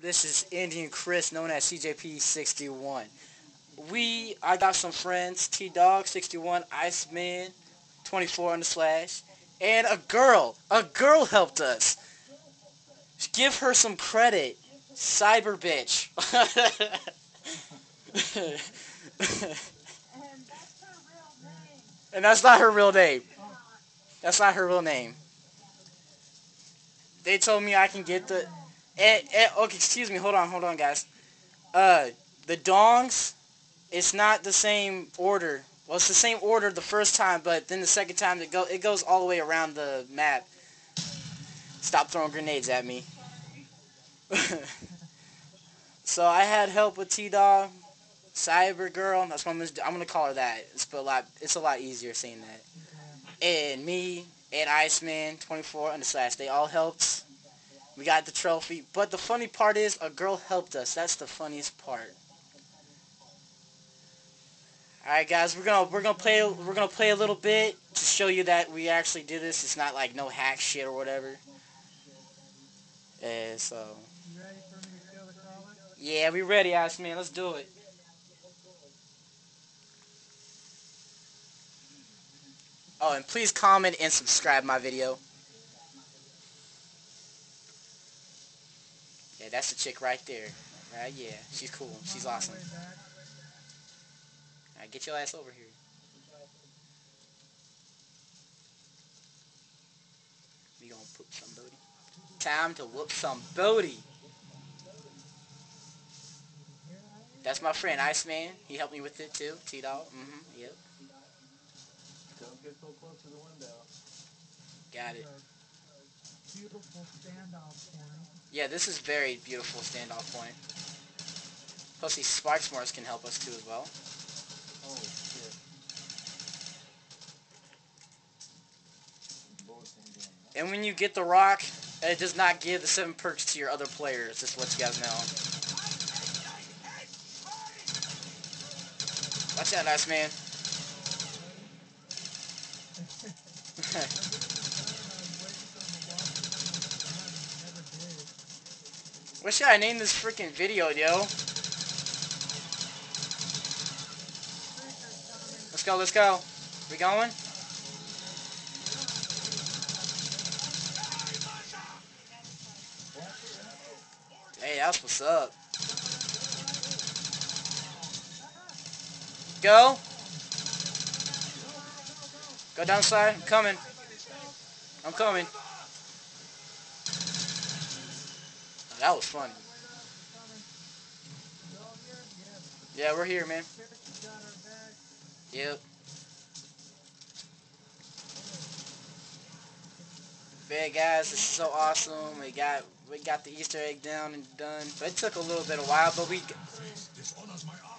This is Indian Chris, known as CJP61. We, I got some friends, T-Dog61, Iceman, 24 on the slash, and a girl. A girl helped us. Give her some credit. Cyber bitch. and that's not her real name. That's not her real name. They told me I can get the... And, and, okay, excuse me. Hold on, hold on, guys. Uh, the dongs, it's not the same order. Well, it's the same order the first time, but then the second time it go it goes all the way around the map. Stop throwing grenades at me. so I had help with T Dog, Cyber Girl. That's what I'm gonna, I'm gonna call her that. It's a lot. It's a lot easier saying that. And me and Iceman 24 and the slash. They all helped. We got the trophy. But the funny part is, a girl helped us. That's the funniest part. Alright guys, we're gonna we're gonna play we're gonna play a little bit to show you that we actually did this. It's not like no hack shit or whatever. Yeah, so Yeah, we ready, ass man, let's do it. Oh, and please comment and subscribe my video. That's the chick right there. Right, yeah. She's cool. She's awesome. Alright, get your ass over here. We gonna put some booty. Time to whoop some booty. That's my friend, Iceman. He helped me with it too. T-Dog. Mm-hmm. Yep. Don't get so close to the window. Got it. Beautiful standoff point. Yeah, this is very beautiful standoff point. Plus these Spikemores can help us too as well. Oh shit. And when you get the rock, it does not give the seven perks to your other players, just to let you guys know. Watch out, Iceman. What should I name this freaking video, yo? Let's go, let's go. We going? Hey, that's what's up. Go. Go down side. I'm coming. I'm coming. Oh, that was funny. Yeah, we're here, man. Yep. But guys, this is so awesome. We got we got the Easter egg down and done. But it took a little bit of while, but we.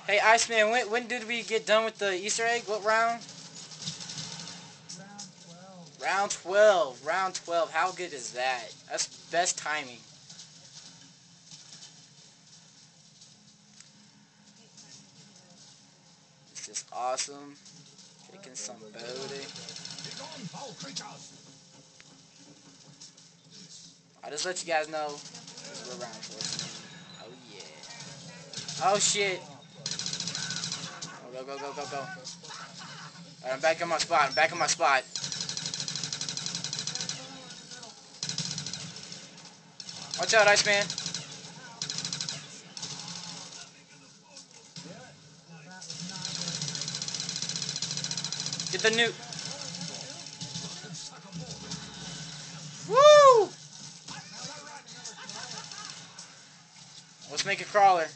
Hey, Iceman, when when did we get done with the Easter egg? What round? Round 12. Round 12. Round 12. How good is that? That's best timing. Just awesome. Kicking some booty. I'll just let you guys know. We're 12. Oh, yeah. Oh, shit. Go, go, go, go, go. Alright, I'm back in my spot. I'm back in my spot. Watch out, Iceman. Get the nuke. Woo! Let's make a crawler.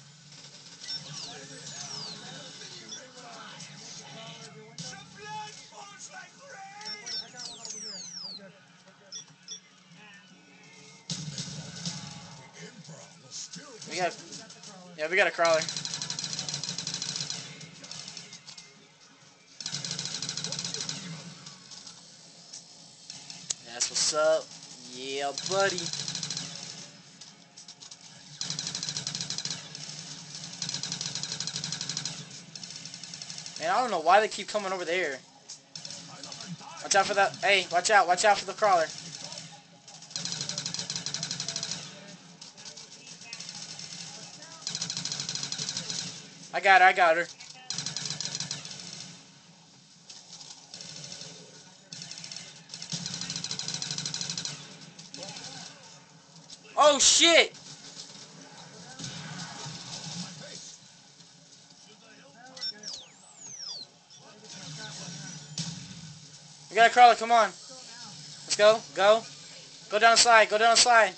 We got, yeah, we got a crawler. Up? Yeah, buddy. Man, I don't know why they keep coming over there. Watch out for that. Hey, watch out. Watch out for the crawler. I got her. I got her. Oh shit! We got a crawler. Come on. Let's go. Go. Go down slide. Go down slide.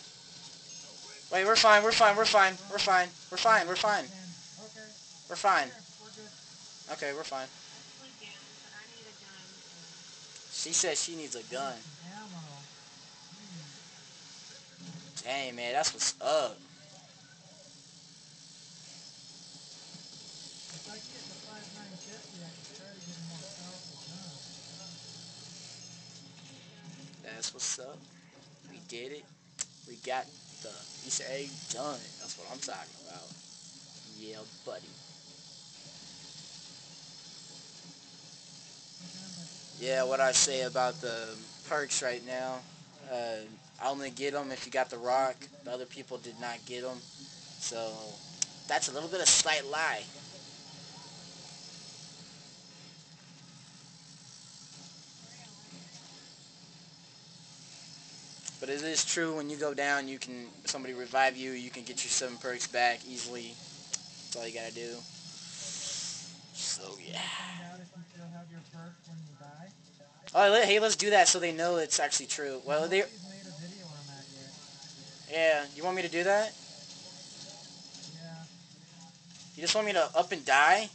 Wait, we're fine. We're fine. We're fine. We're fine. We're fine. We're fine. We're fine. Okay, we're fine. She says she needs a gun. Dang, man, that's what's up. If I get the 5950, I can try to get a more powerful gun. That's what's up. We did it. We got the Easter egg done. That's what I'm talking about. Yeah, buddy. Yeah, what I say about the perks right now. Uh, I only get them if you got the rock. The other people did not get them. So, that's a little bit of slight lie. But it is true when you go down, you can somebody revive you. You can get your seven perks back easily. That's all you gotta do. So yeah. Find out if you still have your perks when you die. Oh, hey, let's do that so they know it's actually true. Well, they. Nobody's made a video on that yet. Yeah, you want me to do that? Yeah. You just want me to up and die?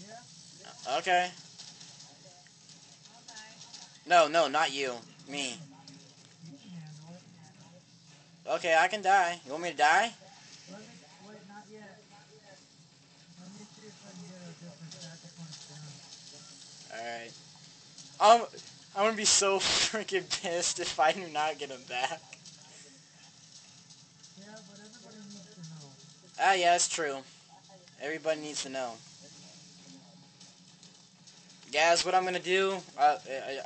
Yeah. Okay. No, no, not you. Me. Okay, I can die. You want me to die? Alright. I'm, I'm gonna be so freaking pissed if I do not get him back. Yeah, but everybody needs to know. Ah, yeah, that's true. Everybody needs to know. Guys, what I'm gonna do, I,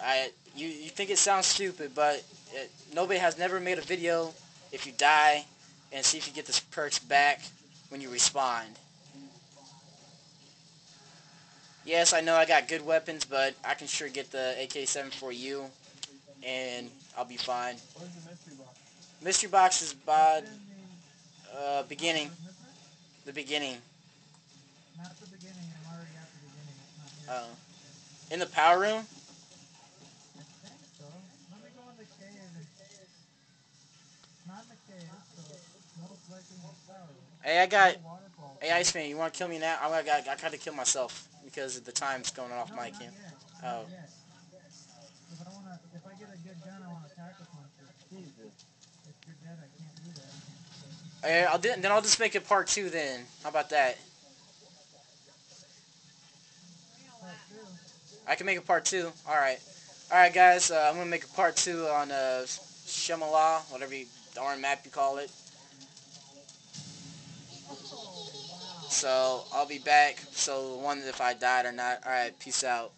I, you, you think it sounds stupid, but it, nobody has never made a video if you die and see if you get the perks back when you respawn. Yes, I know I got good weapons, but I can sure get the AK-7 for you, and I'll be fine. Mystery box? Mystery box is by uh, beginning? The beginning. Not the beginning. I'm already at the beginning. It's not yet. Oh. In the power room? I think so. Let me go in the cave. Not in the cave, so most likely in the tower. Hey, I got. No waterfall. Hey, Iceman, you want to kill me now? I got. I got to kill myself because of the time's going off no, my not camp. yet. Oh. Not yet. If oh. I wanna, if I get a good gun, I wanna Pack-a-Punch you. Jesus. That. I'll then I'll just make it part two. Then how about that? I can make a part two. All right. All right, guys. Uh, I'm gonna make a part two on uh, Shemala, whatever you, darn map you call it. So I'll be back. So one if I died or not. All right. Peace out.